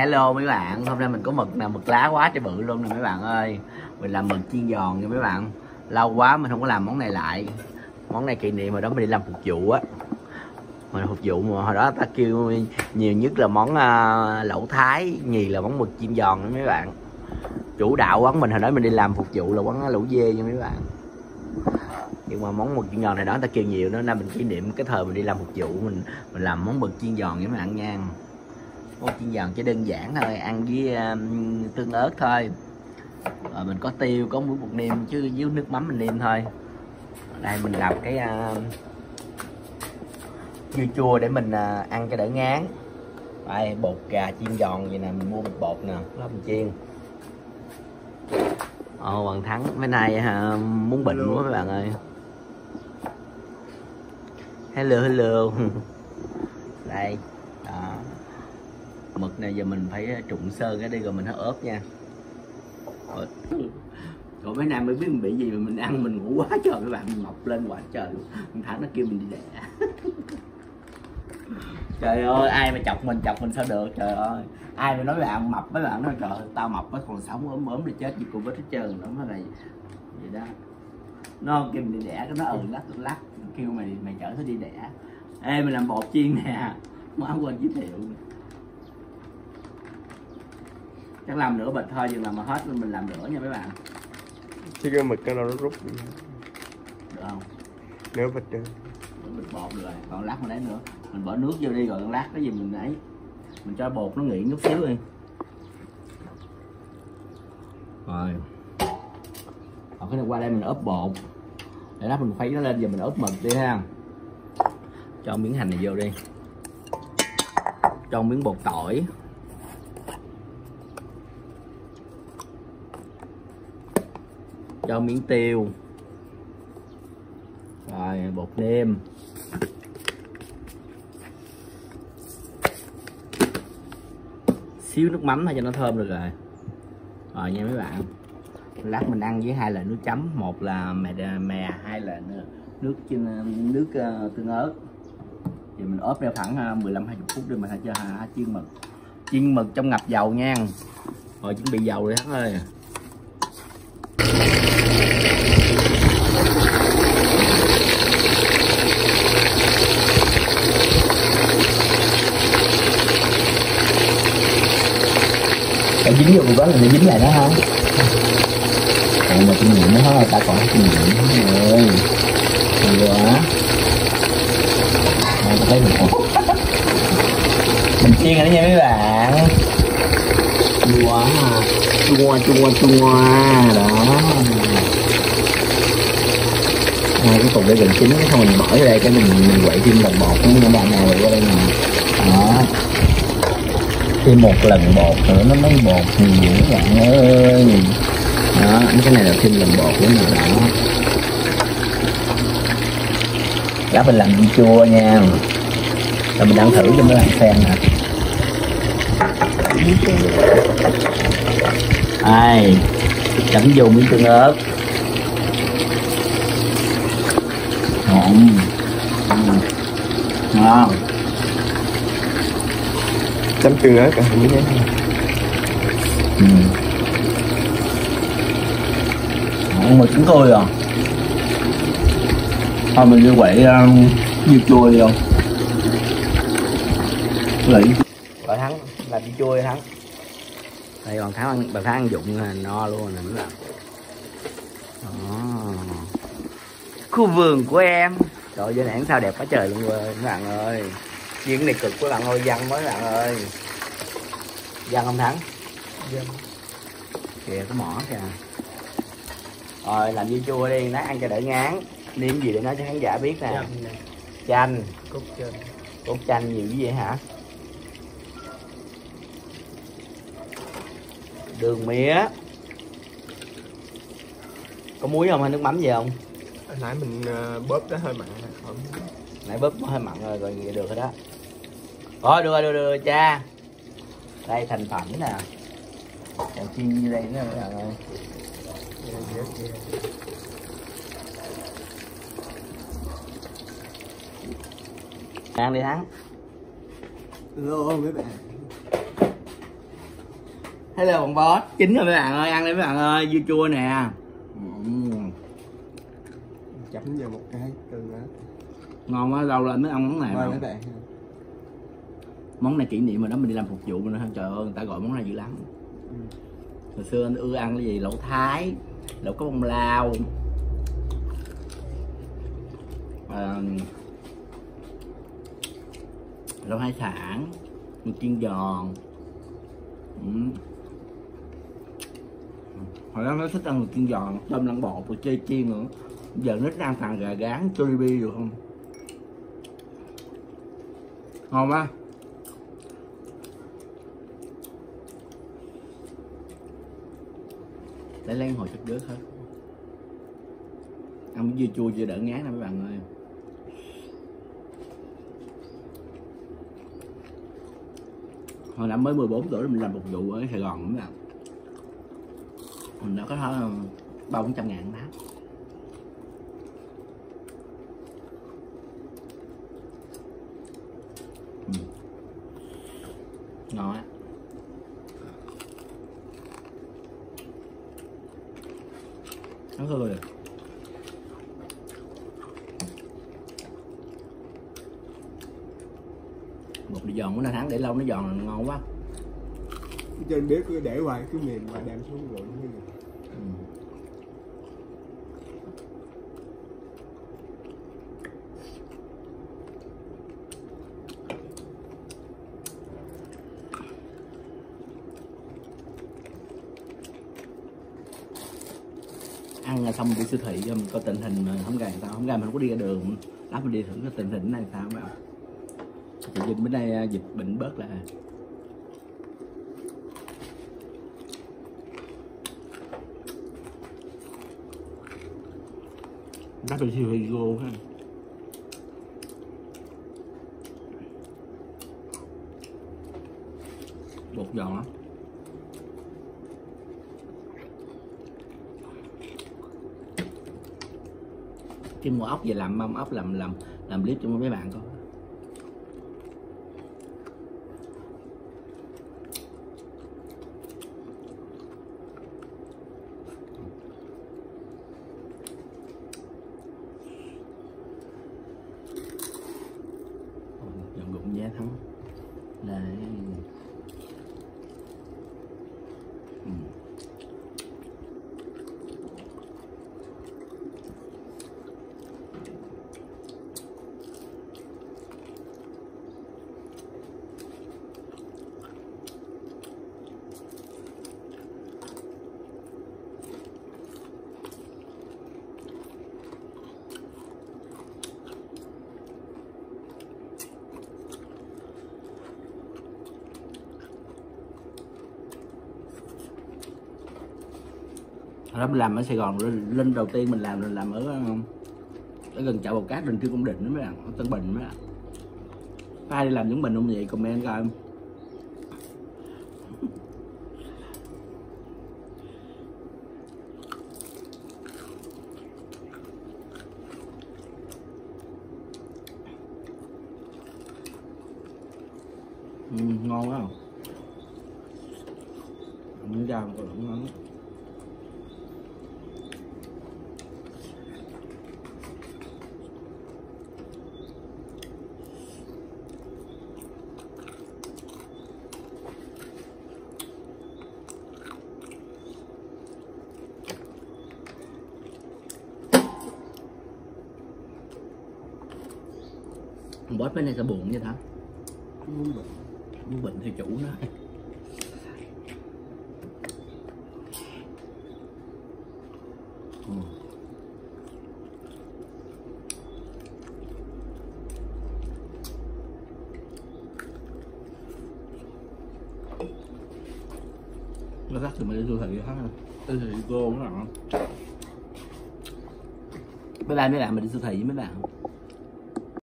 Hello mấy bạn, hôm nay mình có mực nè, mực lá quá trời bự luôn nè mấy bạn ơi. Mình làm mực chiên giòn nha mấy bạn. Lâu quá mình không có làm món này lại. Món này kỷ niệm hồi đó mình đi làm phục vụ á. Mình phục vụ mà hồi đó ta kêu nhiều nhất là món uh, lẩu thái Nhì là món mực chiên giòn nha mấy bạn. Chủ đạo quán mình hồi đó mình đi làm phục vụ là quán lẩu dê nha mấy bạn. Nhưng mà món mực chiên giòn này đó ta kêu nhiều nữa nên mình kỷ niệm cái thời mình đi làm phục vụ mình mình làm món mực chiên giòn với mấy bạn nha món chiên giòn chỉ đơn giản thôi ăn với um, tương ớt thôi. Rồi mình có tiêu có muối bột nêm chứ dưới nước mắm mình nêm thôi. Đây mình làm cái uh, dưa chua để mình uh, ăn cho đỡ ngán. Đây bột gà chiên giòn vậy nè mình mua bột bột nè đó mình chiên. Ồ bằng thắng mấy nay uh, muốn bệnh quá mấy bạn ơi. Hello hello. Đây đó mực này giờ mình phải ờ, trụng sơn cái đi rồi mình hấp ốp nha. Ờ. Rồi, rồi mấy nay mới biết mình bị gì mà mình ăn mình ngủ quá trời mấy bạn mình mọc lên quá trời luôn. Thằng nó kêu mình đi đẻ. Trời ơi ai mà chọc mình chọc mình sao được trời ơi. Ai mà nói bạn mập với bạn nói trời ơi, tao mập với còn sống ốm ốm thì chết gì cô hết trơn. Đó mới là vậy đó. Nó kêu mình đi đẻ cái nó ừ lắc lắc kêu mày mày chở nó đi đẻ. Ê mình làm bột chiên nè. Má quên giới thiệu chắc làm nửa bịch thôi nhưng mà mà hết mình làm nửa nha mấy bạn. Chứ cái mực cái nó rút. Được không? Nếu bịch được nửa bịch bột được rồi còn lát mình lấy nữa. Mình bỏ nước vô đi rồi lát cái gì mình ấy mình cho bột nó nghỉ chút xíu đi. Rồi. Còn cái này qua đây mình ốp bột. Để lát mình khuấy nó lên giờ mình ốp mực đi ha. Cho miếng hành này vô đi. Cho miếng bột tỏi cho miếng tiêu. Rồi bột nêm. Xíu nước mắm thôi cho nó thơm được rồi. Rồi nha mấy bạn. Lát mình ăn với hai loại nước chấm. Một là mè mè hai là ờ, nước ờ, nước uh, tương ớt. Thì mình ốp ra khoảng 15 20 phút để mình cho hà chiên mực. Chiên mực trong ngập dầu nha. Rồi chuẩn bị dầu đi hắn ơi. Phải dính vô đó là nó dính lại đó ha? Còn mà kinh nghiệm nó thôi ta còn kinh nghiệm rồi. Hay quá. Đây, ta thấy mình mình chiên rồi đó nha mấy bạn. Chua à. chua chua chua. Đó. Hai cái cục để gần chín cái xong mình bỏ ra đây cái mình mình quậy thêm lần bột nữa các bạn nào quậy qua đây nè. Đó thêm một lần bột nữa, nó mới bột thì dữ bạn ơi đó, cái này là thêm lần bột nữa nè đó lát mình làm chua nha. Rồi mình ăn thử cho mấy bạn xem nè. Ai chấm vô miếng tương ớt. Ngon. Ngon chấm tương ớt cả hình nhé. Ừ. ngon mà chúng tôi à? Thôi mình như vậy um, dưa chua đi không? Lấy rồi thắng làm dưa chua đi thắng đây còn thắng ăn bà thắng ăn dụng là no luôn nè mấy bạn Đó. khu vườn của em. Trời ơi nãy sao đẹp quá trời luôn rồi các bạn ơi chuyến này cực các bạn ơi văn mới bạn ơi. Văn không thắng? Dân. kìa có mỏ kìa. Rồi làm dưa chua đi nó ăn cho đỡ ngán. Nêm gì để nói cho khán giả biết nè. Chanh. Cốt chanh. Cốt chanh nhiều như vậy hả? Đường mía. Có muối không hay nước mắm gì không? Hồi nãy mình ờ, bóp nó hơi mặn không nãy bóp hơi mặn rồi rồi vậy được rồi đó. Rồi được rồi được, rồi, cha. Đây thành phẩm nè. Còn chiên như đây nữa các bạn ơi ăn đi thắng. Hello mấy bạn. Là con bó chín rồi mấy bạn ơi ăn đi mấy bạn ơi dưa chua nè. Ừm, chấm vào một cái từ đó ngon quá lâu lên mới ăn món này mời bạn. Món này kỷ niệm mà đó mình đi làm phục vụ mà nữa trời ơi người ta gọi món này dữ lắm. Ừ. hồi xưa anh ưa ăn cái gì? Lẩu thái lẩu có bông lao à, lẩu hải sản mình chiên giòn. Ừ. hồi đó nó thích ăn chiên giòn tôm lăn bột rồi chơi chiên nữa. Giờ nó ăn thằng gà gán Jollibee được không ngon quá. Để lấy hồi chút nước hết. Ăn dưa chua chưa đỡ ngán nè mấy bạn ơi. Hồi năm mới 14 tuổi mình làm một vụ ở Sài Gòn mấy bạn mình đã có ờ, hết ba bốn trăm ngàn bát ừ. ngon á nó hơi à? một đi giòn của nó thắng để lâu nó giòn là ngon quá. Trên bếp cứ để hoài, cứ mềm và đem xuống rồi như vậy ừ. ăn xong đi siêu thị cho mình coi tình hình mà không gầy sao không gầy mình không có đi ra đường. Lát mình đi thử cái tình hình này sao mà tự nhiên bữa nay dịch bệnh bớt là lát đi siêu thị vô ha. Bột giòn lắm cái mua ốc về làm, mâm ốc làm làm làm clip cho mấy bạn coi dọn gụng giá thắng đây ừ. Hồi đó mình làm ở Sài Gòn lên, lên đầu tiên mình làm mình làm ở ờ, ở gần chợ Bầu Cát Đình Trương Công Định đó mấy bạn ở Tân Bình mấy bạn. Có ai đi làm giống mình không vậy? Comment coi. Ừ, ngon quá không? Miếng rau còn ngon lắm. Bóp cái này sẽ buồn vậy hả? cứ muốn bệnh Muốn bệnh thì chủ nó Ừ. nó rắc thì mình đi siêu thị hết siêu thị cô nó nọ bye bye mấy bạn mình đi siêu thị với mấy bạn